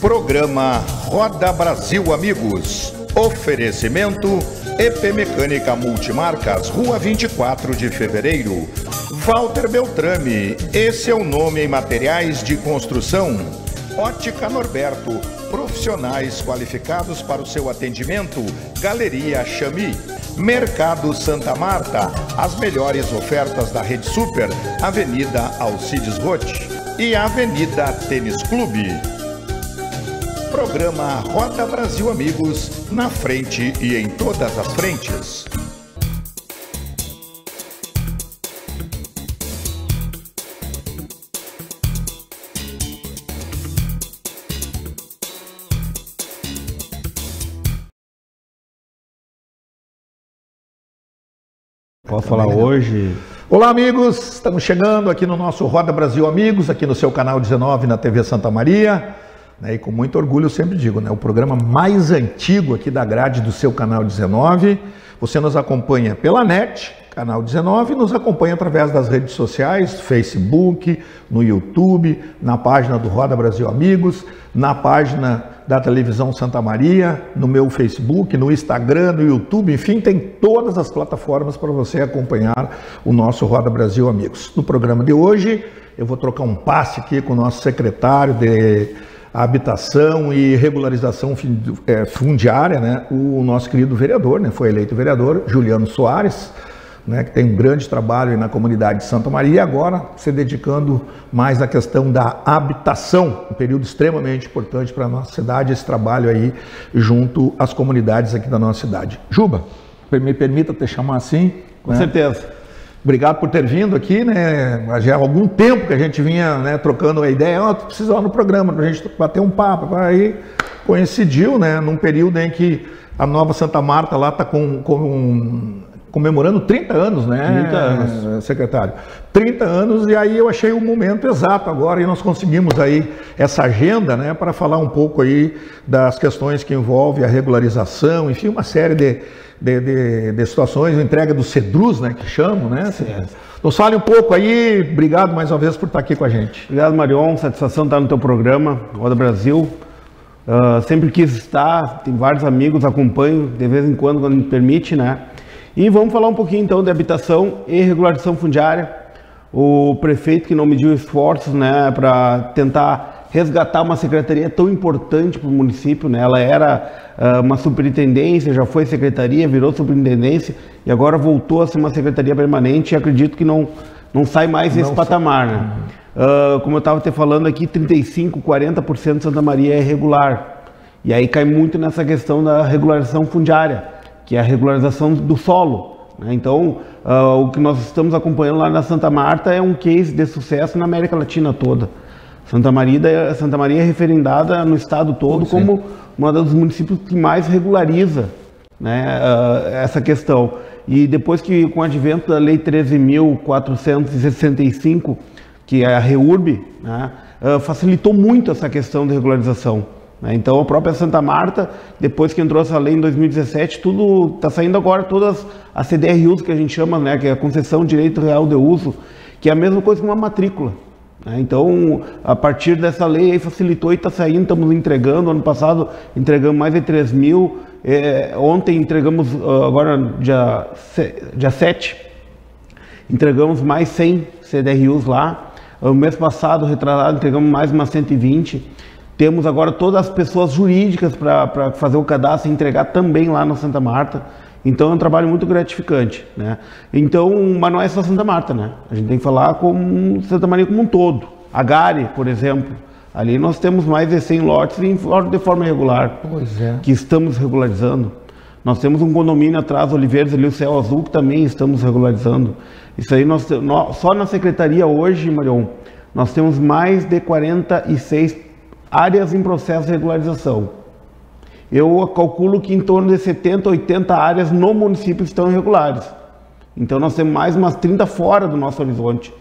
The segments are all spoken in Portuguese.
Programa Roda Brasil Amigos. Oferecimento EP Mecânica Multimarcas, Rua 24 de Fevereiro. Walter Beltrame, esse é o nome em materiais de construção. Ótica Norberto, profissionais qualificados para o seu atendimento. Galeria Chami. Mercado Santa Marta, as melhores ofertas da Rede Super, Avenida Alcides Rote e Avenida Tênis Clube. Programa Roda Brasil Amigos, na frente e em todas as frentes. Posso falar hoje? Olá, amigos! Estamos chegando aqui no nosso Roda Brasil Amigos, aqui no seu canal 19 na TV Santa Maria. Né, e com muito orgulho eu sempre digo, né, o programa mais antigo aqui da grade do seu canal 19. Você nos acompanha pela net, canal 19, e nos acompanha através das redes sociais, Facebook, no YouTube, na página do Roda Brasil Amigos, na página da televisão Santa Maria, no meu Facebook, no Instagram, no YouTube, enfim, tem todas as plataformas para você acompanhar o nosso Roda Brasil Amigos. No programa de hoje, eu vou trocar um passe aqui com o nosso secretário de habitação e regularização é, fundiária, né? O nosso querido vereador, né? Foi eleito vereador, Juliano Soares, né? Que tem um grande trabalho na comunidade de Santa Maria e agora se dedicando mais à questão da habitação, um período extremamente importante para a nossa cidade, esse trabalho aí junto às comunidades aqui da nossa cidade. Juba, me permita te chamar assim? Com né? certeza. Obrigado por ter vindo aqui, né? Já há algum tempo que a gente vinha né, trocando a ideia, oh, tu precisa ir no programa para a gente bater um papo. Aí coincidiu, né, num período em que a nova Santa Marta lá está com, com, comemorando 30 anos, né, 30 anos. secretário? 30 anos, e aí eu achei o momento exato agora, e nós conseguimos aí essa agenda, né, para falar um pouco aí das questões que envolvem a regularização, enfim, uma série de de, de, de situações, entrega do CEDRUS, né, que chamam, né? Nos fale um pouco aí, obrigado mais uma vez por estar aqui com a gente. Obrigado, Marion, satisfação estar no teu programa, Roda Brasil. Uh, sempre quis estar, tem vários amigos, acompanho de vez em quando, quando me permite, né? E vamos falar um pouquinho então de habitação e regularização fundiária. O prefeito que não mediu esforços, né, para tentar resgatar uma secretaria tão importante para o município. Né? Ela era uh, uma superintendência, já foi secretaria, virou superintendência e agora voltou a ser uma secretaria permanente e acredito que não, não sai mais não esse patamar. Né? Uh, como eu estava te falando aqui, 35%, 40% de Santa Maria é regular. E aí cai muito nessa questão da regularização fundiária, que é a regularização do solo. Né? Então, uh, o que nós estamos acompanhando lá na Santa Marta é um case de sucesso na América Latina toda. Santa Maria, Santa Maria é referendada no estado todo como um dos municípios que mais regulariza né, uh, essa questão. E depois que, com o advento da Lei 13.465, que é a REURB, né, uh, facilitou muito essa questão de regularização. Né? Então, a própria Santa Marta, depois que entrou essa lei em 2017, tudo está saindo agora, todas as CDRUs que a gente chama, né, que é a Concessão de Direito Real de Uso, que é a mesma coisa que uma matrícula. Né? Então, a partir dessa lei aí facilitou e está saindo, estamos entregando. Ano passado entregamos mais de 3 mil. É, ontem entregamos, ah, agora dia, dia 7, entregamos mais 100 CDRUs lá. O mês passado, retrasado, entregamos mais umas 120. Temos agora todas as pessoas jurídicas para fazer o cadastro e entregar também lá na Santa Marta. Então é um trabalho muito gratificante, né? Então, mas não é só Santa Marta, né? A gente tem que falar com Santa Maria como um todo. A Gare, por exemplo, ali nós temos mais de 100 lotes de forma irregular, é. que estamos regularizando. Nós temos um condomínio atrás, Oliveiras, ali o Céu Azul, que também estamos regularizando. Isso aí, nós, nós, só na secretaria hoje, Marion, nós temos mais de 46 áreas em processo de regularização eu calculo que em torno de 70, 80 áreas no município estão irregulares. Então nós temos mais umas 30 fora do nosso horizonte.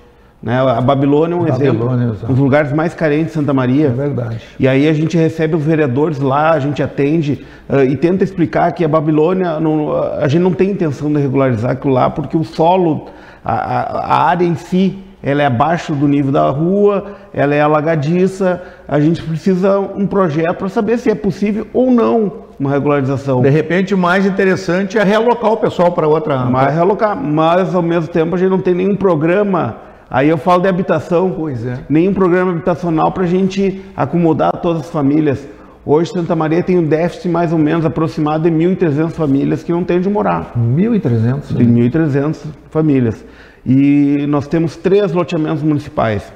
Né? A Babilônia é um Babilônia, exemplo, exato. um dos lugares mais carentes de Santa Maria. É verdade. E aí a gente recebe os vereadores lá, a gente atende uh, e tenta explicar que a Babilônia, não, a gente não tem intenção de regularizar aquilo lá, porque o solo, a, a área em si, ela é abaixo do nível da rua, ela é alagadiça. A gente precisa um projeto para saber se é possível ou não uma regularização. De repente, o mais interessante é realocar o pessoal para outra. Mas realocar, mas ao mesmo tempo a gente não tem nenhum programa. Aí eu falo de habitação, Pois é. nenhum programa habitacional para a gente acomodar todas as famílias. Hoje Santa Maria tem um déficit mais ou menos aproximado de 1.300 famílias que não tem onde morar. 1.300. Tem 1.300 famílias. E nós temos três loteamentos municipais,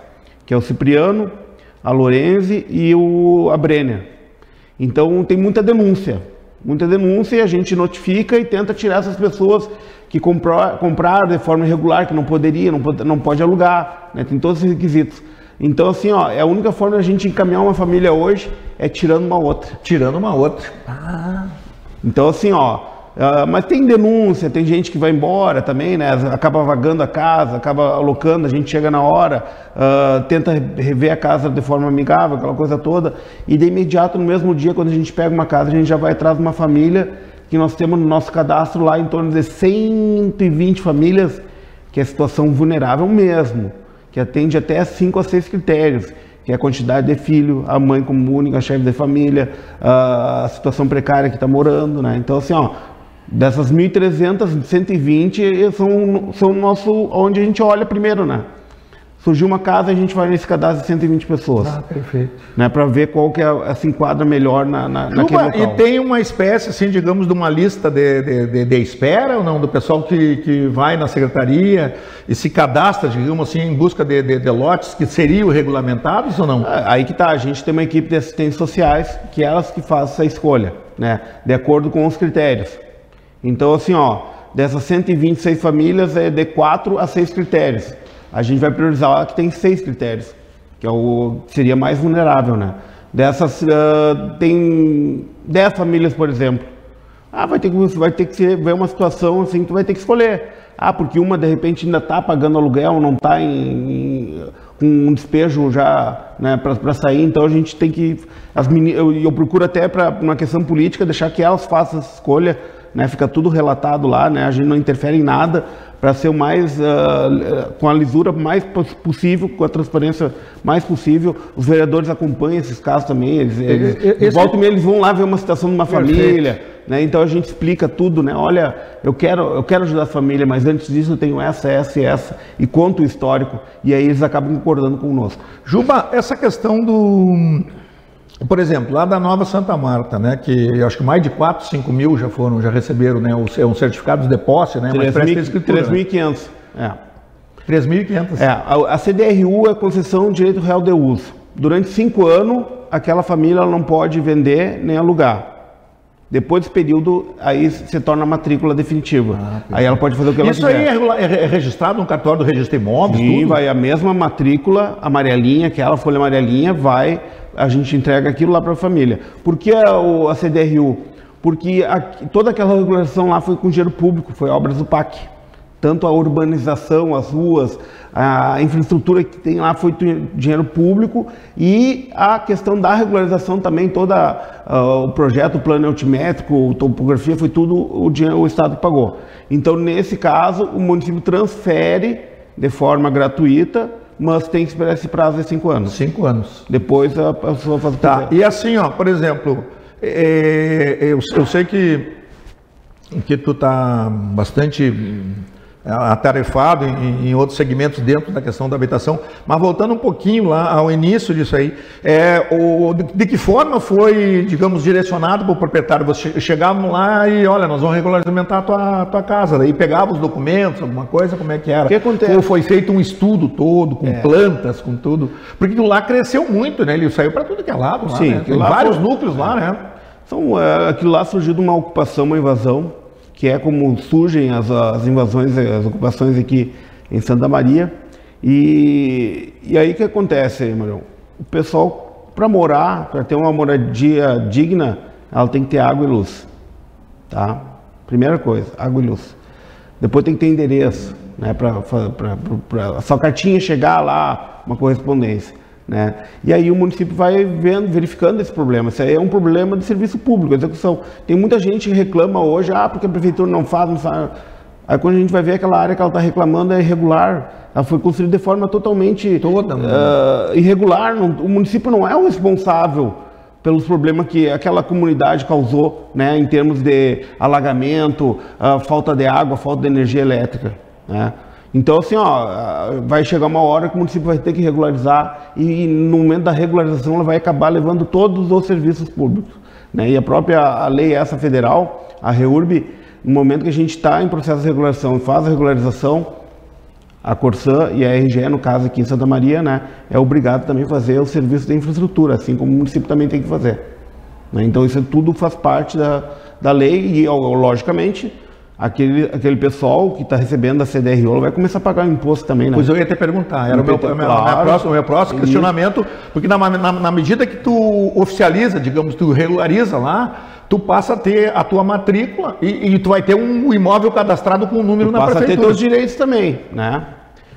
que é o Cipriano, a Lorenze e o a Brenner. Então tem muita denúncia, muita denúncia e a gente notifica e tenta tirar essas pessoas que comprou, compraram de forma irregular, que não poderia, não pode, não pode alugar, né? tem todos os requisitos. Então assim, ó, é a única forma de a gente encaminhar uma família hoje é tirando uma outra. Tirando uma outra. Então, assim, ó, ah, mas tem denúncia, tem gente que vai embora também, né? Acaba vagando a casa, acaba alocando, a gente chega na hora, ah, tenta rever a casa de forma amigável, aquela coisa toda, e de imediato, no mesmo dia, quando a gente pega uma casa, a gente já vai atrás de uma família que nós temos no nosso cadastro lá em torno de 120 famílias, que é situação vulnerável mesmo, que atende até 5 a 6 critérios que é a quantidade de filho, a mãe como única chefe de família, a situação precária que está morando, né? Então, assim, ó, dessas 1.300, 120 são, são nosso, onde a gente olha primeiro, né? Surgiu uma casa, a gente vai nesse cadastro de 120 pessoas, Ah, perfeito. né? Para ver qual que é, se enquadra melhor na, na, naquele local. e tem uma espécie, assim, digamos, de uma lista de, de, de- de espera ou não? Do pessoal que, que vai na secretaria e se cadastra, digamos assim, em busca de, de, de lotes que seriam regulamentados ou não? Ah, Aí que tá, a gente tem uma equipe de assistentes sociais que elas que fazem essa escolha, né? De acordo com os critérios. Então, assim, ó, dessas 126 famílias é de 4 a 6 critérios. A gente vai priorizar a que tem 6 critérios, que é o seria mais vulnerável, né? Dessas, ah, tem 10 famílias, por exemplo. Ah, vai ter que, vai ter que ver uma situação assim tu vai ter que escolher. Ah, porque uma de repente ainda está pagando aluguel, não está com um despejo já né, para sair, então a gente tem que. As meni- eu, eu procuro até para uma questão política deixar que elas façam essa escolha, né, fica tudo relatado lá, né, a gente não interfere em nada para ser o mais ah, com a lisura mais pos- possível, com a transparência mais possível. Os vereadores acompanham esses casos também, eles, eles, esse- volta e meia eles vão lá ver uma situação de uma Perfeito. família, né? Então a gente explica tudo, né? Olha, eu quero, eu quero ajudar a família, mas antes disso eu tenho essa, essa e essa, e conta o histórico, e aí eles acabam concordando conosco. Juba, essa questão do. Por exemplo, lá da Nova Santa Marta, né, que acho que mais de 4, 5 mil já foram, já receberam né, um certificado de posse, né, mas presta escritura. né? 3.500. É. 3.500. É, a, a CDRU é concessão de direito real de uso. Durante cinco anos, aquela família não pode vender nem alugar. Depois desse período, aí se torna a matrícula definitiva. aí ela pode fazer o que ela Isso quiser. aí é, regula- é é registrado no cartório do registro de imóveis, Sim, tudo? vai a mesma matrícula amarelinha, aquela folha amarelinha, vai, a gente entrega aquilo lá para a família. Por que a, a CDRU? Porque aqui- toda aquela regulação lá foi com dinheiro público, foi obras do PAC. Tanto a urbanização, as ruas, a infraestrutura que tem lá foi dinheiro público e a questão da regularização também, todo o projeto, o plano altimétrico, topografia, foi tudo o, dinheiro, o Estado pagou. Então, nesse caso, o município transfere de forma gratuita, mas tem que esperar esse prazo de cinco anos. Cinco anos. Depois a pessoa faz o Tá, e assim, ó, por exemplo, é, eu, eu sei que, que tu tá bastante atarefado em, em outros segmentos dentro da questão da habitação, mas voltando um pouquinho lá ao início disso aí, é, o, de, de que forma foi, digamos, direcionado para o proprietário? Vocês chegavam lá e, olha, nós vamos regulamentar a tua, tua casa, daí pegava os documentos, alguma coisa, como é que era? O que acontece? Ou foi feito um estudo todo, com plantas, com tudo? Porque lá cresceu muito, né? Ele saiu para tudo que é lado lá, Sim, né? Tem vários foi- núcleos lá, né? Então, é, aquilo lá surgiu de uma ocupação, uma invasão, que é como surgem as, as invasões, as ocupações aqui em Santa Maria. E, e aí o que acontece, Marão? O pessoal, para morar, para ter uma moradia digna, ela tem que ter água e luz. Tá? Primeira coisa, água e luz. Depois tem que ter endereço, né? Para a sua cartinha chegar lá, uma correspondência. Né? E aí o município vai vendo, verificando esse problema. Isso aí é um problema de serviço público, execução. Tem muita gente que reclama hoje, ah, porque a prefeitura não faz, não faz. Aí quando a gente vai ver aquela área que ela está reclamando é irregular, ela foi construída de forma totalmente Toda, uh, irregular. O município não é o responsável pelos problemas que aquela comunidade causou, né, em termos de alagamento, uh, falta de água, falta de energia elétrica. Né? Então, assim, ó, vai chegar uma hora que o município vai ter que regularizar e no momento da regularização ela vai acabar levando todos os serviços públicos. Né? E a própria a lei essa federal, a REURB, no momento que a gente está em processo de regularização e faz a regularização, a Corsã e a RGE, no caso aqui em Santa Maria, né, é obrigado também a fazer o serviço de infraestrutura, assim como o município também tem que fazer. Né? Então isso tudo faz parte da, da lei e, logicamente, aquele, aquele pessoal que está recebendo a CDRO vai começar a pagar o imposto também, né? Pois eu ia te perguntar, era o meu, claro, meu, próximo, meu próximo questionamento, porque na, na, na, medida que tu oficializa, digamos, tu regulariza lá, tu passa a ter a tua matrícula e, e tu vai ter um imóvel cadastrado com um número tu na passa prefeitura. Passa a ter teus direitos também, né?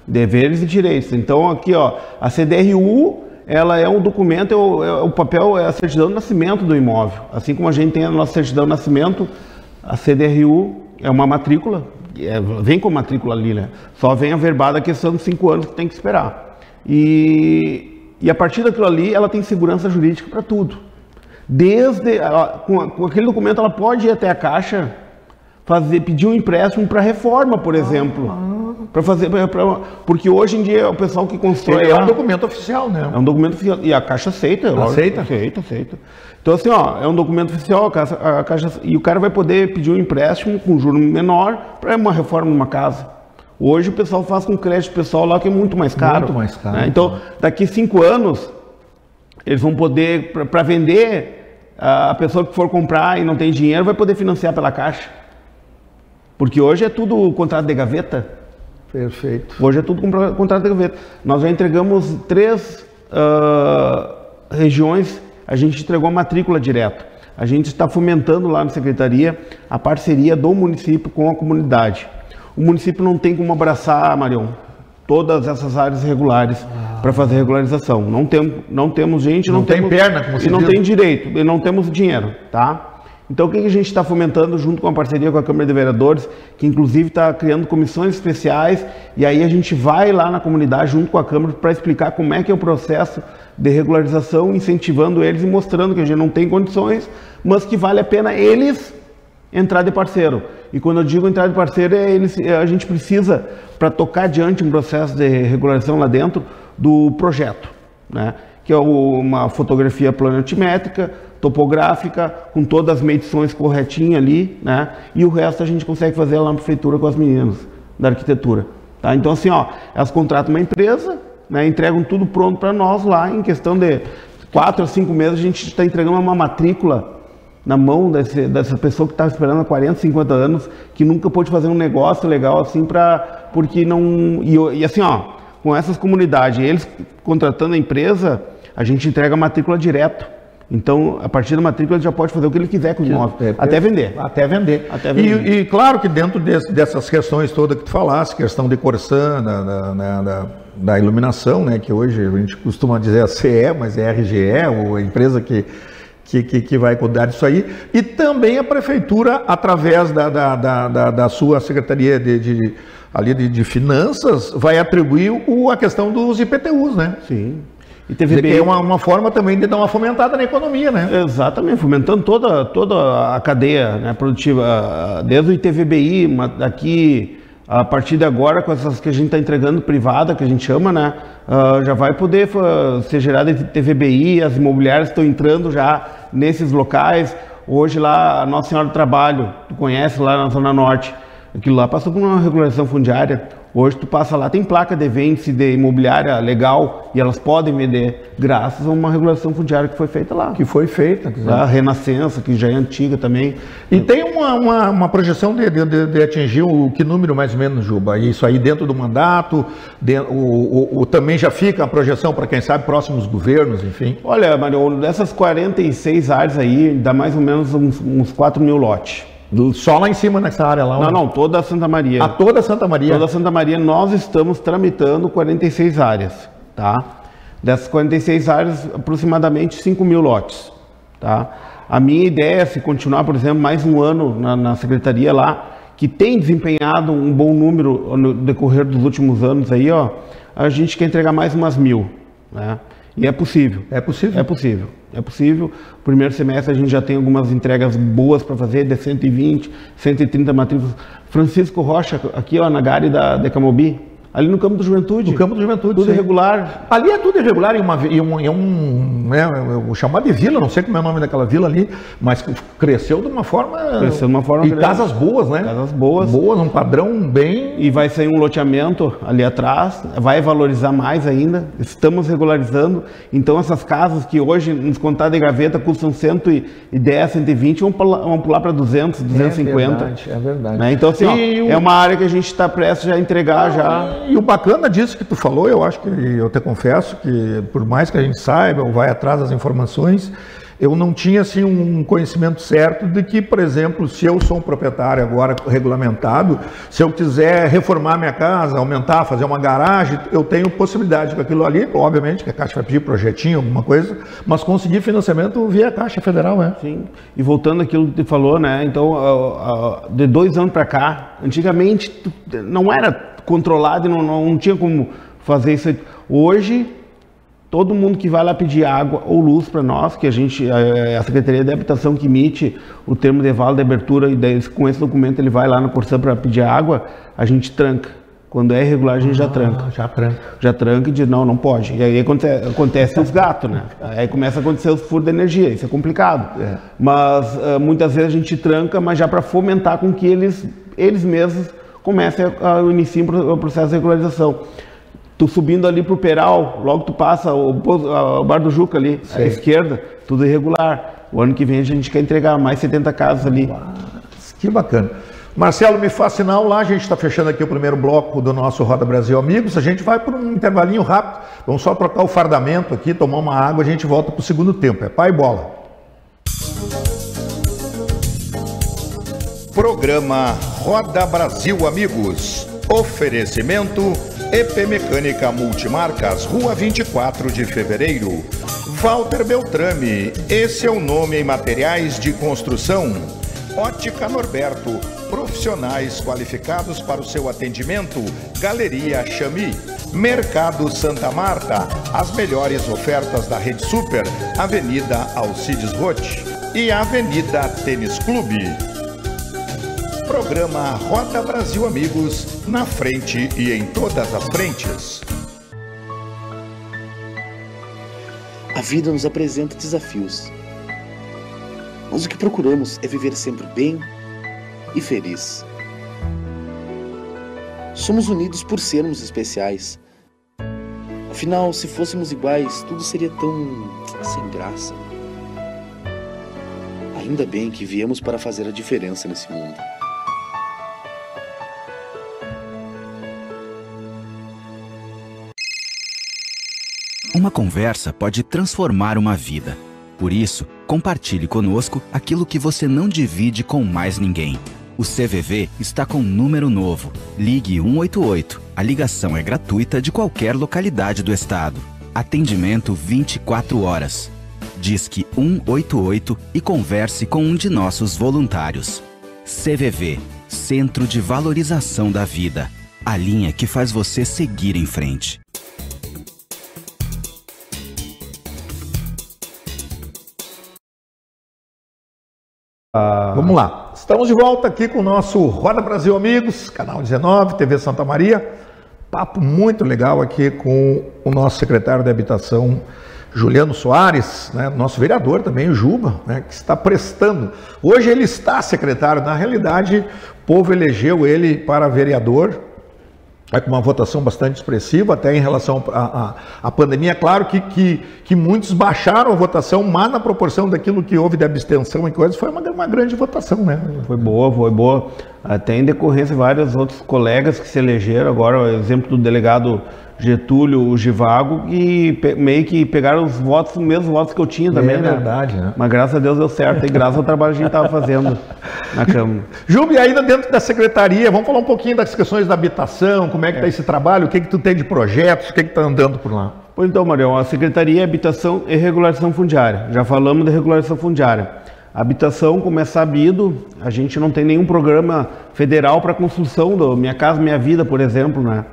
Deveres e direitos. Então aqui, ó, a CDRU ela é um documento, é o, é o, papel é a certidão de nascimento do imóvel. Assim como a gente tem a nossa certidão de nascimento, a CDRU é uma matrícula, é, vem com matrícula ali, né? Só vem averbada a questão dos cinco anos que tem que esperar. E, e a partir daquilo ali, ela tem segurança jurídica para tudo. Desde, ela, com, com, aquele documento, ela pode ir até a Caixa fazer, pedir um empréstimo para reforma, por exemplo. Ah, para fazer, pra, pra, porque hoje em dia o pessoal que constrói. É um documento oficial, né? É um documento oficial. E a Caixa aceita. Aceita? Aceita, aceita. Então, assim, ó, é um documento oficial, a Caixa, a Caixa, e o cara vai poder pedir um empréstimo com juro menor para uma reforma numa casa. Hoje o pessoal faz com crédito pessoal lá que é muito mais caro. Muito mais caro. Né? Então, daqui cinco anos, eles vão poder, para vender, a pessoa que for comprar e não tem dinheiro vai poder financiar pela Caixa. Porque hoje é tudo contrato de gaveta. Perfeito. Hoje é tudo contrato de gaveta. Nós já entregamos três uh, regiões, a gente entregou a matrícula direto. A gente está fomentando lá na secretaria a parceria do município com a comunidade. O município não tem como abraçar, Marião, todas essas áreas regulares ah. para fazer regularização. Não, tem, não temos gente, não, não tem temos, perna, como se e não tem direito, e não temos dinheiro, tá? Então, o que a gente está fomentando junto com a parceria com a Câmara de Vereadores, que inclusive está criando comissões especiais, e aí a gente vai lá na comunidade junto com a Câmara para explicar como é que é o processo de regularização, incentivando eles e mostrando que a gente não tem condições, mas que vale a pena eles entrar de parceiro. E quando eu digo entrar de parceiro, é eles, é, a gente precisa, para tocar adiante um processo de regularização lá dentro, do projeto, né? que é uma fotografia planimétrica, topográfica, com todas as medições corretinhas ali, né? E o resto a gente consegue fazer lá na prefeitura com as meninas da arquitetura. Tá? Então, assim, ó, elas contratam uma empresa, né, entregam tudo pronto para nós lá, em questão de quatro a cinco meses, a gente está entregando uma matrícula na mão desse, dessa pessoa que estava esperando há 40, 50 anos, que nunca pôde fazer um negócio legal assim, para porque não. E, e assim, ó, com essas comunidades, eles contratando a empresa, a gente entrega a matrícula direto. Então, a partir da matrícula, ele já pode fazer o que ele quiser com o imóvel, é, até vender. Até vender. Até vender. E, e, claro que dentro desse, dessas questões todas que tu falaste, questão de Corsã, da, da, da, da, iluminação, né, que hoje a gente costuma dizer a CE, mas é a RGE, ou a empresa que, que, que, que, vai cuidar disso aí, e também a prefeitura, através da, da, da, da sua secretaria de, de ali de, de, finanças, vai atribuir o, a questão dos IPTUs, né? Sim. E que é uma, uma, forma também de dar uma fomentada na economia, né? Exatamente, fomentando toda, toda a cadeia né, produtiva, desde o ITVBI, daqui a partir de agora, com essas que a gente está entregando privada, que a gente chama, né? Uh, já vai poder ser gerada ITVBI, as imobiliárias estão entrando já nesses locais. Hoje lá, a Nossa Senhora do Trabalho, tu conhece lá na Zona Norte, aquilo lá passou por uma regulação fundiária. Hoje tu passa lá, tem placa de vende de imobiliária legal e elas podem vender graças a uma regulação fundiária que foi feita lá. Que foi feita. A Renascença, que já é antiga também. E tem uma, uma, uma projeção de, de, de, atingir o que número mais ou menos, Juba? Isso aí dentro do mandato, de, o, o, o, também já fica a projeção para quem sabe próximos governos, enfim? Olha, Mário, dessas 46 áreas aí, dá mais ou menos uns, uns 4 mil lotes. Só lá em cima nessa área lá? Não, onde... não, toda a Santa Maria. A toda Santa Maria? Toda a Santa Maria, nós estamos tramitando 46 áreas, tá? Dessas 46 áreas, aproximadamente 5 mil lotes, tá? A minha ideia é, se continuar, por exemplo, mais um ano na, na secretaria lá, que tem desempenhado um bom número no decorrer dos últimos anos aí, ó, a gente quer entregar mais umas mil, né? E é possível. É possível? É possível. É possível. Primeiro semestre a gente já tem algumas entregas boas para fazer, de 120, 130 matrículas. Francisco Rocha, aqui ó, na Gare da Decamobi, Ali no campo da juventude. No campo da juventude. Tudo sim. irregular. Ali é tudo irregular, em, uma, em um, em um né, eu chamar de vila, não sei como é o nome daquela vila ali, mas cresceu de uma forma. Cresceu de uma forma. E grande. casas boas, né? Casas boas. Boas, um padrão bem. E vai sair um loteamento ali atrás, vai valorizar mais ainda. Estamos regularizando. Então essas casas que hoje, nos contar de gaveta, custam 110, 120, vão pular, vão pular para 200, 250. É verdade, é verdade. Né? Então, assim, ó, E o- é uma área que a gente está prestes a entregar já. E o bacana disso que tu falou, eu acho que, eu te confesso que por mais que a gente saiba ou vai atrás das informações, eu não tinha assim um conhecimento certo de que, por exemplo, se eu sou um proprietário agora regulamentado, se eu quiser reformar minha casa, aumentar, fazer uma garagem, eu tenho possibilidade com aquilo ali, obviamente que a Caixa vai pedir projetinho, alguma coisa, mas conseguir financiamento via Caixa Federal, né? Sim. E voltando àquilo que tu falou, né? Então, de dois anos para cá, antigamente não era controlado e não, não tinha como fazer isso. Hoje, todo mundo que vai lá pedir água ou luz para nós, que a gente, eh, a Secretaria de Habitação que emite o termo de vale de abertura e daí, com esse documento ele vai lá no Corsã para pedir água, a gente tranca. Quando é irregular, a gente já tranca Ah, já tranca. já tranca e diz, não, não pode. E aí acontece, acontece os gatos, né? Aí começa a acontecer os furos de energia, isso é complicado. É. Mas ah, muitas vezes a gente tranca, mas já para fomentar com que eles, eles mesmos comecem a, a iniciar o processo de regularização. Tu subindo ali pro Peral, logo tu passa o, o Bar do Juca ali, à Sei. esquerda, tudo irregular. O ano que vem a gente quer entregar mais 70 casas ali. Que bacana. Marcelo, me faz sinal lá, a gente está fechando aqui o primeiro bloco do nosso Roda Brasil Amigos. A gente vai por um intervalinho rápido, vamos só trocar o fardamento aqui, tomar uma água, a gente volta para o segundo tempo. É pai e bola. Programa Roda Brasil Amigos. Oferecimento EP Mecânica Multimarcas, Rua 24 de Fevereiro. Walter Beltrame, esse é o nome em materiais de construção. Ótica Norberto, profissionais qualificados para o seu atendimento. Galeria Chami. Mercado Santa Marta, as melhores ofertas da Rede Super, Avenida Alcides Rotti e Avenida Tênis Clube. Programa Roda Brasil Amigos, na frente e em todas as frentes. A vida nos apresenta desafios. Mas o que procuramos é viver sempre bem e feliz. Somos unidos por sermos especiais. Afinal, se fôssemos iguais, tudo seria tão sem graça. Ainda bem que viemos para fazer a diferença nesse mundo. Uma conversa pode transformar uma vida. Por isso, compartilhe conosco aquilo que você não divide com mais ninguém. O CVV está com um número novo. Ligue 188. A ligação é gratuita de qualquer localidade do estado. Atendimento 24 horas. Disque 188 e converse com um de nossos voluntários. CVV Centro de Valorização da Vida. A linha que faz você seguir em frente. Vamos lá. Estamos de volta aqui com o nosso Roda Brasil Amigos, canal 19, TV Santa Maria. Papo muito legal aqui com o nosso secretário de Habitação, Juliano Soares, né, nosso vereador também, o Juba, né, que está prestando. Hoje ele está secretário, na realidade, o povo elegeu ele para vereador, é com uma votação bastante expressiva, até em relação à, pandemia. Claro que, que, que muitos baixaram a votação, mas na proporção daquilo que houve de abstenção e coisas, foi uma, uma grande votação, né? Foi boa, foi boa. Até em decorrência, vários outros colegas que se elegeram, agora o exemplo do delegado Getúlio, o Givago, que pe- meio que pegaram os votos, os mesmos votos que eu tinha também, né? verdade, né? Mas graças a Deus deu certo, e graças ao trabalho que a gente estava fazendo na Câmara. E ainda dentro da secretaria, vamos falar um pouquinho das questões da habitação, como é que está esse trabalho, o que que tu tem de projetos, o que que está andando por lá? Pois então, Marião, a Secretaria de Habitação e Regularização Fundiária. Já falamos de regularização fundiária. Habitação, como é sabido, a gente não tem nenhum programa federal para construção do Minha Casa Minha Vida, por exemplo, né?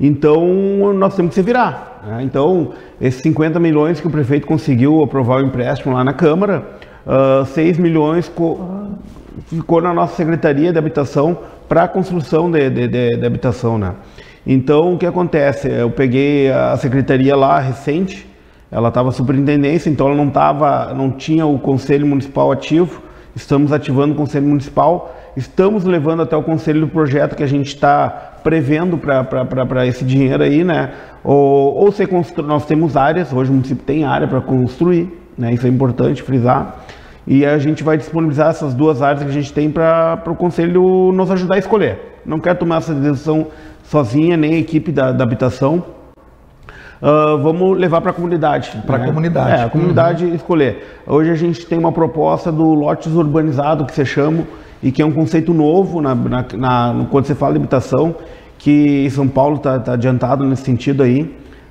Então, nós temos que se virar. Né? Então, esses 50 milhões que o prefeito conseguiu aprovar o empréstimo lá na Câmara, uh, ah, 6 milhões co ficou na nossa Secretaria de Habitação para a construção de, de, de, de habitação, né? Então, o que acontece? Eu peguei a secretaria lá recente, ela estava superintendência, então ela não tava, não tinha o conselho municipal ativo. Estamos ativando o conselho municipal, estamos levando até o conselho do projeto que a gente está prevendo para esse dinheiro aí, né? Ou, ou ser nós temos áreas, hoje o município tem área para construir, né? Isso é importante frisar. E a gente vai disponibilizar essas duas áreas que a gente tem para o conselho nos ajudar a escolher. Não quero tomar essa decisão sozinha, nem a equipe da, da habitação uh, vamos levar para a comunidade. Para a né? comunidade. É, a comunidade uhum. escolher. Hoje a gente tem uma proposta do lotes urbanizado, que se chama, e que é um conceito novo na, na, na quando você fala de habitação, que São Paulo está tá adiantado nesse sentido aí.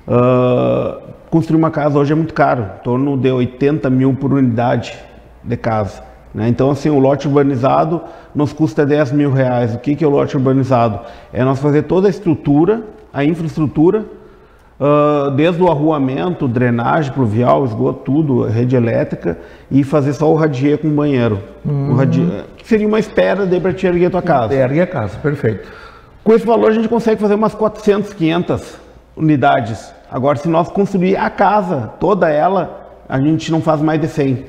Uh, construir uma casa hoje é muito caro, em torno de 80 mil por unidade de casa. Né? Então, assim, o lote urbanizado nos custa 10 mil reais. O que, que é o lote urbanizado? É nós fazer toda a estrutura, a infraestrutura, uh, desde o arruamento, drenagem pluvial, esgoto, tudo, rede elétrica, e fazer só o radier com banheiro. Uhum. O radier, que seria uma espera de para te erguer a tua casa. Erguer a casa, perfeito. Com esse valor a gente consegue fazer umas 400, 500 unidades. Agora, se nós construir a casa, toda ela, a gente não faz mais de 100.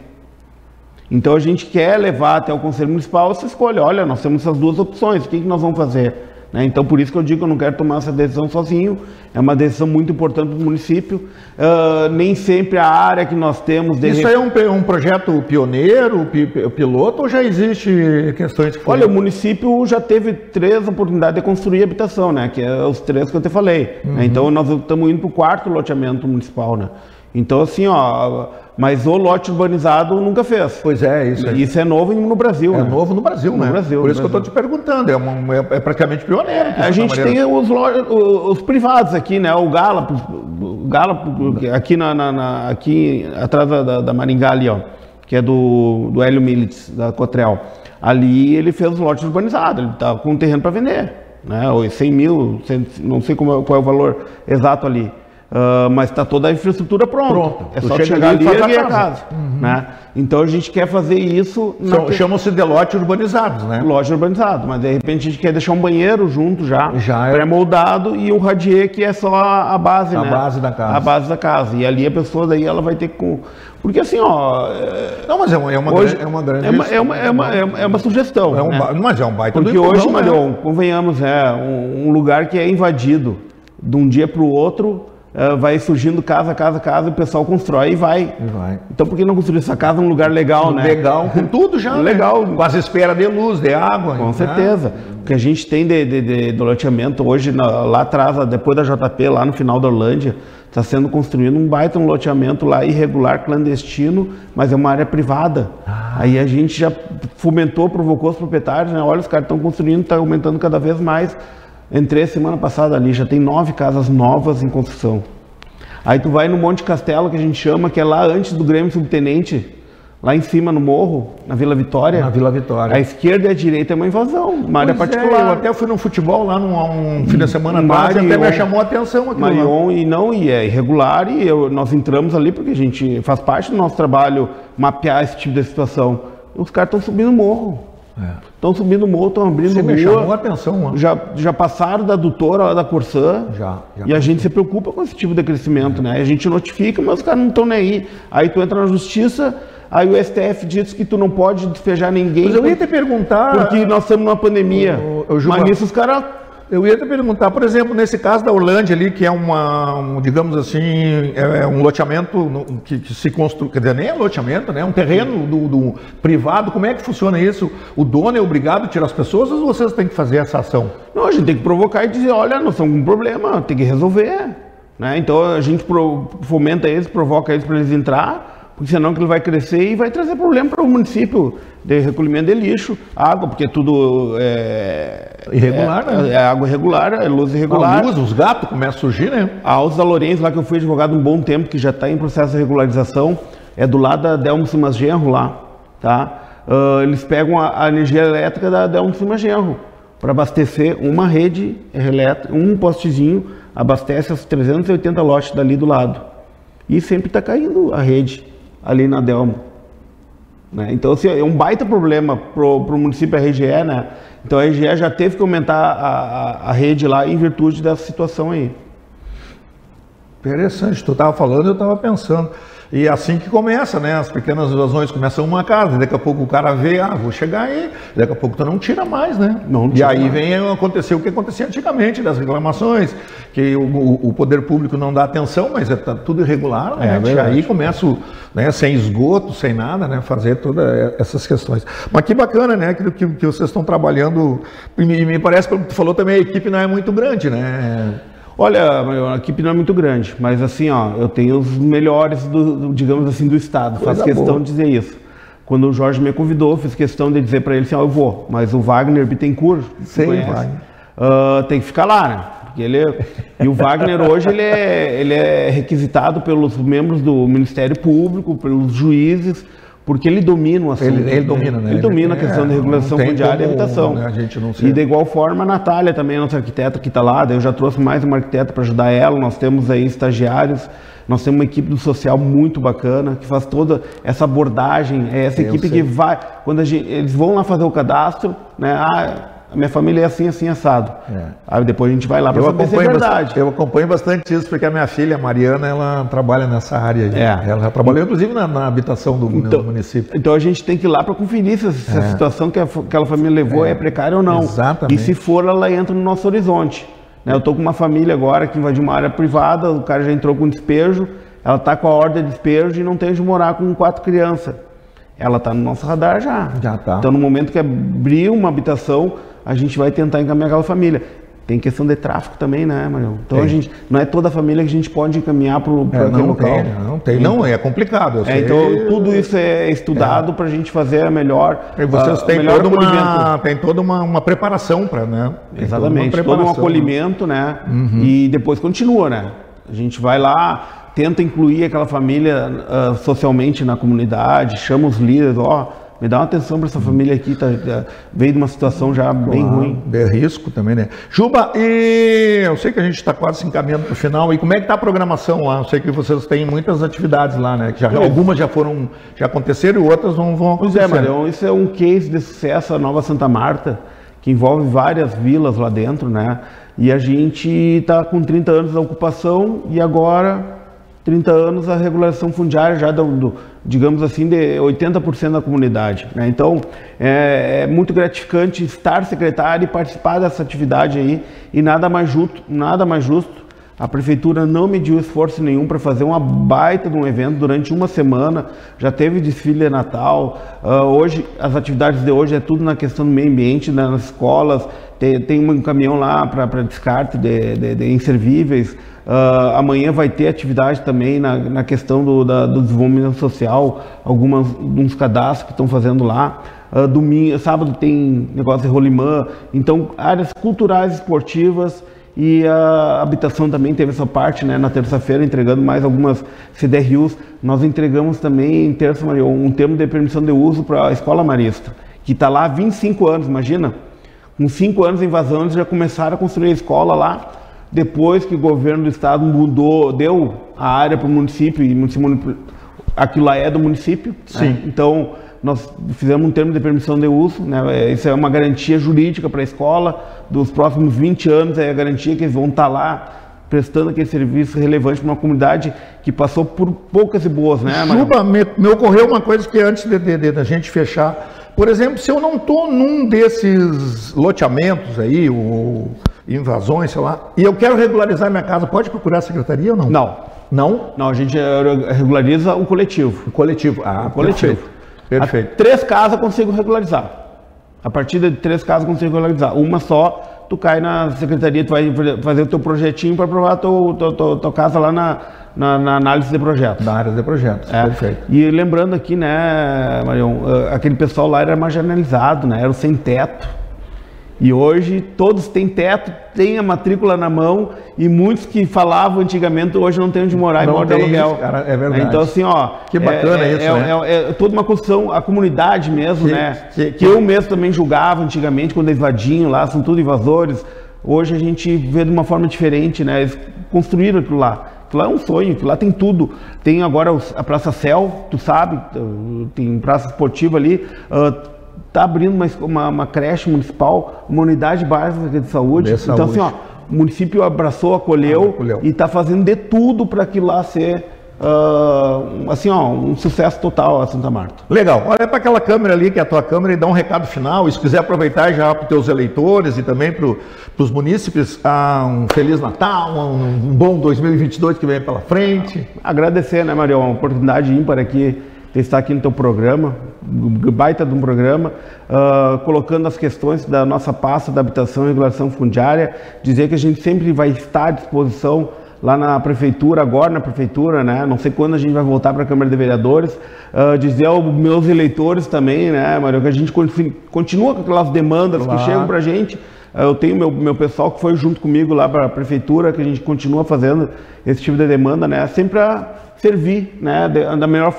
Então a gente quer levar até o Conselho Municipal essa escolha. Olha, nós temos essas duas opções, o que, que nós vamos fazer? Né? Então, por isso que eu digo que eu não quero tomar essa decisão sozinho, é uma decisão muito importante para o município. Uh, nem sempre a área que nós temos. De... Isso aí é um, um projeto pioneiro, piloto, ou já existe questões que Olha, o município já teve três oportunidades de construir habitação, né? que é os três que eu te falei. Uhum. Né? Então, nós estamos indo para o quarto loteamento municipal. Né? Então, assim, ó, mas o lote urbanizado nunca fez. Pois é, isso é. Isso é novo no Brasil. É né? novo no Brasil, no né? Brasil, Por isso Brasil. que eu estou te perguntando, é, uma, é, é praticamente pioneiro. É, a gente tem os, os, os, privados aqui, né? O Gala, o Gala aqui, na, na, na aqui atrás da, da, Maringá ali, ó, que é do, do Hélio Militz, da Cotrel. Ali ele fez os lotes urbanizados, ele está com um terreno para vender. Né? 100 mil, 100, não sei como, qual é o valor exato ali. Uh, mas está toda a infraestrutura pronta. Pronto. É só chegar ali e ir a casa. Uhum. Né? Então a gente quer fazer isso. Que... Chamam-se de lote urbanizados, né? Lote urbanizado, mas de repente a gente quer deixar um banheiro junto já, já é... pré-moldado e um radier que é só a base, a né? base da casa. A base da casa. E ali a pessoa daí ela vai ter que. Porque assim, ó. É... Não, mas é uma, é uma, hoje, grande, é uma grande. É uma, é uma, é uma, é uma sugestão. É um né? ba... Mas é um baita Porque hoje, né? Convenhamos, é um, um lugar que é invadido de um dia para o outro Uh, vai surgindo casa, casa, casa, e o pessoal constrói e vai. E vai. Então por que não construir essa casa num lugar legal, né? Legal, com tudo já. Né? legal. Né? Com as esperas de luz, de água. Com né? certeza. O que a gente tem de, de, de, de loteamento hoje, na, lá atrás, depois da JP, lá no final da Orlândia, está sendo construído um baita um loteamento lá irregular, clandestino, mas é uma área privada. Ah. Aí a gente já fomentou, provocou os proprietários, né? Olha, os caras estão construindo, está aumentando cada vez mais. Entrei semana passada ali, já tem nove casas novas em construção. Aí tu vai no Monte Castelo, que a gente chama, que é lá antes do Grêmio Subtenente, lá em cima no morro, na Vila Vitória. Na Vila Vitória. A esquerda e a direita é uma invasão, uma área particular. É, eu até fui no futebol lá num um fim de semana atrás até me chamou a atenção aqui. Marion, e não, e é irregular, e eu, nós entramos ali porque a gente faz parte do nosso trabalho mapear esse tipo de situação. Os caras estão subindo o morro. Estão é. subindo morro, estão abrindo Você rua. Me chamou a atenção, mano. Já, já passaram da adutora lá da Corsã. Já. já e a gente se preocupa com esse tipo de crescimento, é. né? A gente notifica, mas os caras não estão nem aí. Aí tu entra na justiça, aí o STF diz que tu não pode despejar ninguém. Mas eu ia te perguntar. Porque nós estamos numa pandemia. Eu, eu, mas nisso os caras eu ia te perguntar, por exemplo, nesse caso da Orlândia ali, que é uma, um, digamos assim, é, é um loteamento que, que, se construi, quer dizer, nem é loteamento, né? É um terreno do, do, privado, como é que funciona isso? O dono é obrigado a tirar as pessoas ou vocês têm que fazer essa ação? Não, a gente tem que provocar e dizer, olha, nós estamos com um problema, tem que resolver. Né? Então a gente fomenta eles, provoca eles para eles entrar, porque senão que ele vai crescer e vai trazer problema para o município de recolhimento de lixo, água, porque tudo é irregular, é, né? É água irregular, é luz irregular. A luz, os gatos começam a surgir, né? A Altos da Lourenço, lá que eu fui advogado um bom tempo, que já está em processo de regularização, é do lado da Delmo Simas Genro lá. tá? Uh, eles pegam a, a, energia elétrica da, um cima genro para abastecer uma rede elétrica, um postezinho abastece as 380 lotes dali do lado. E sempre está caindo a rede ali na Delmo. Né? Então, assim, é um baita problema para o município da RGE, né? Então a RGE já teve que aumentar a, a, a rede lá em virtude dessa situação aí. Interessante, tu estava falando, eu estava pensando. E é assim que começa, né? As pequenas invasões começam uma casa, daqui a pouco o cara vê, ah, vou chegar aí, daqui a pouco tu não tira mais, né? Não e aí mais. vem acontecer o que acontecia antigamente, das reclamações, que o, o poder público não dá atenção, mas é tá tudo irregular, né? É, e aí começa, né, sem esgoto, sem nada, né? Fazer todas essas questões. Mas que bacana, né? Que, que, que vocês estão trabalhando, e me, me parece, que tu falou também, a equipe não é muito grande, né? Olha, a equipe não é muito grande, mas assim, ó, eu tenho os melhores, do, digamos assim, do estado. Faço questão boa. de dizer isso. Quando o Jorge me convidou, fiz questão de dizer para ele assim, ó, eu vou, mas o Wagner Bittencourt, Sim, Wagner. Uh, tem que ficar lá, né? Porque ele é... E o Wagner hoje ele é, ele é requisitado pelos membros do Ministério Público, pelos juízes, porque ele domina o assunto. Ele, ele domina, né? Ele domina a questão é, da regulação fundiária e habitação. Né, a gente não E de igual forma a Natália também, a nossa arquiteta que está lá, eu já trouxe mais uma arquiteta para ajudar ela, nós temos aí estagiários, nós temos uma equipe do social muito bacana, que faz toda essa abordagem, é essa equipe que vai, quando gente, eles vão lá fazer o cadastro, né, ah, a minha família é assim, assim, assado. É. Aí depois a gente vai lá para saber se é verdade. Bastante, eu acompanho bastante isso, porque a minha filha, a Mariana, ela trabalha nessa área. É. Ela trabalhou, inclusive, na, na habitação do, então, município. Então a gente tem que ir lá para conferir se, se é. a situação que a, aquela família levou é. é precária ou não. Exatamente. E se for, ela entra no nosso horizonte. Né? Eu estou com uma família agora que invadiu uma área privada, o cara já entrou com despejo, ela está com a ordem de despejo e não tem onde morar com quatro crianças. Ela está no nosso radar já. Já está. Então, no momento que abrir uma habitação, a gente vai tentar encaminhar aquela família. Tem questão de tráfico também, né, Manuel? Então tem. a gente não é toda a família que a gente pode encaminhar para é, não local. Tem, não tem, não é complicado. É, então tudo isso é estudado é. para a gente fazer a melhor. E vocês têm todo uma tem toda uma, uma preparação para, né? Tem Exatamente, todo um acolhimento, né? Uhum. E depois continua, né? A gente vai lá, tenta incluir aquela família uh, socialmente na comunidade, chama os líderes, ó me dá uma atenção para essa família aqui, tá, tá, veio de uma situação já claro, bem ruim. De risco também, né? Juba, e eu sei que a gente está quase se encaminhando para o final, e como é que está a programação lá? Eu sei que vocês têm muitas atividades lá, né? Já, algumas já foram, já aconteceram e outras não vão acontecer. Pois é, Marião, isso é um case de sucesso, a Nova Santa Marta, que envolve várias vilas lá dentro, né? E a gente está com 30 anos da ocupação e agora 30 anos a regulação fundiária já do, do digamos assim, de 80% da comunidade. Né? Então, é, é, muito gratificante estar secretário e participar dessa atividade aí e nada mais justo, nada mais justo. A prefeitura não mediu esforço nenhum para fazer uma baita de um evento durante uma semana. Já teve desfile de Natal. Uh, hoje, as atividades de hoje é tudo na questão do meio ambiente, né? nas escolas. Tem, tem um caminhão lá para descarte de, de, de inservíveis. Uh, amanhã vai ter atividade também na, na questão do, da, do desenvolvimento social, algumas uns cadastros que estão fazendo lá. Uh, domingo, sábado tem negócio de rolimã, então áreas culturais, esportivas e a habitação também teve essa parte, né, na terça-feira entregando mais algumas CDRUs. Nós entregamos também em terça um termo de permissão de uso para a escola marista, que está lá há 25 anos, imagina. Com 5 anos de invasão eles já começaram a construir a escola lá depois que o governo do estado mudou, deu a área para o município, e município, aquilo lá é do município. Né? Sim. Né? Então, nós fizemos um termo de permissão de uso, né? isso é uma garantia jurídica para a escola, dos próximos 20 anos é a garantia que eles vão estar tá lá prestando aquele serviço relevante para uma comunidade que passou por poucas e boas, né? Juba, me, me, ocorreu uma coisa que antes de, de, de, da gente fechar, por exemplo, se eu não estou num desses loteamentos aí, o invasões, sei lá, e eu quero regularizar minha casa, pode procurar a secretaria ou não? Não. Não? Não, a gente regulariza o coletivo. O coletivo, ah, o coletivo. Perfeito. perfeito. três casas eu consigo regularizar. A partir de três casas eu consigo regularizar. Uma só, tu cai na secretaria, tu vai fazer o teu projetinho para aprovar a tua, tua, tua, tua, casa lá na, na, na, análise de projetos. Na área de projetos, é. perfeito. E lembrando aqui, né, Marião, aquele pessoal lá era marginalizado, né, era sem teto E hoje todos têm teto, têm a matrícula na mão e muitos que falavam antigamente hoje não tem onde morar não e moram de aluguel. Cara, é verdade. Então assim, ó, que bacana é, isso, é, né? é, é, toda uma construção, a comunidade mesmo, que, né? Que, que, eu mesmo também julgava antigamente quando eles invadiam lá, são tudo invasores. Hoje a gente vê de uma forma diferente, né? Eles construíram aquilo lá. Lá é um sonho, lá tem tudo. Tem agora a Praça Céu, tu sabe, tem praça esportiva ali. Uh, está abrindo uma, uma, uma, creche municipal, uma unidade básica de saúde. De então, saúde. assim, ó, o município abraçou, acolheu, ah, acolheu. e está fazendo de tudo para que lá ser uh, assim, ó, um sucesso total a Santa Marta. Legal. Olha para aquela câmera ali, que é a tua câmera, e dá um recado final. E se quiser aproveitar já para os teus eleitores e também para os munícipes, ah, um Feliz Natal, um, um bom 2022 que vem pela frente. Agradecer, né, Maria, uma oportunidade ímpar aqui de estar aqui no teu programa, baita de um programa, uh, colocando as questões da nossa pasta da habitação e regulação fundiária, dizer que a gente sempre vai estar à disposição lá na prefeitura, agora na prefeitura, né? Não sei quando a gente vai voltar para a Câmara de Vereadores, uh, dizer aos meus eleitores também, né, Mário, que a gente continua com aquelas demandas claro. que chegam para a gente. Uh, eu tenho meu, meu pessoal que foi junto comigo lá para a prefeitura, que a gente continua fazendo esse tipo de demanda, né? Sempre a servir, né, da melhor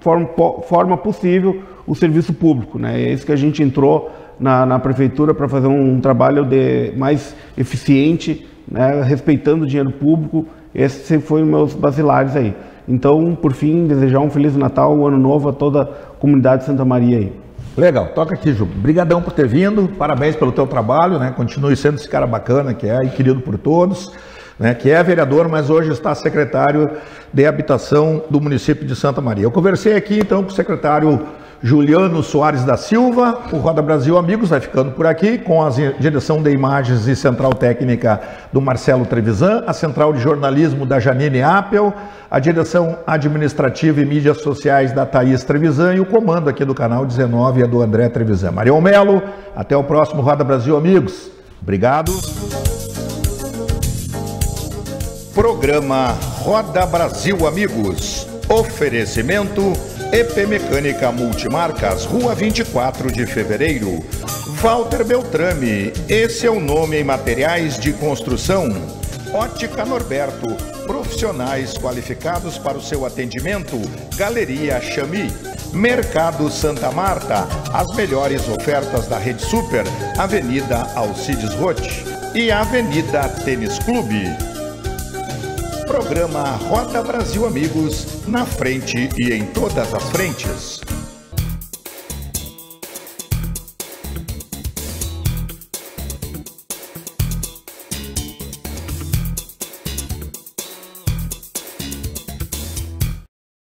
forma, forma possível o serviço público, né? É isso que a gente entrou na, na prefeitura para fazer um, um trabalho de mais eficiente né, respeitando o dinheiro público. Esses foram meus basilares aí. Então, por fim, desejar um Feliz Natal, um Ano Novo a toda a comunidade de Santa Maria aí. Legal, toca aqui, Ju. Obrigadão por ter vindo, parabéns pelo teu trabalho, né? Continue sendo esse cara bacana que é e querido por todos, né? Que é vereador, mas hoje está secretário de habitação do município de Santa Maria. Eu conversei aqui então com o secretário Juliano Soares da Silva. O Roda Brasil Amigos vai ficando por aqui com a direção de imagens e central técnica do Marcelo Trevisan, a central de jornalismo da Janine Appel, a direção administrativa e mídias sociais da Thaís Trevisan e o comando aqui do canal 19 é do André Trevisan. Marião Melo, até o próximo Roda Brasil Amigos. Obrigado. Programa Roda Brasil Amigos. Oferecimento EP Mecânica Multimarcas, Rua 24 de Fevereiro. Walter Beltrame, esse é o nome em materiais de construção. Ótica Norberto, profissionais qualificados para o seu atendimento. Galeria Chami. Mercado Santa Marta, as melhores ofertas da Rede Super, Avenida Alcides Rote e Avenida Tênis Clube. Programa Rota Brasil Amigos, na frente e em todas as frentes.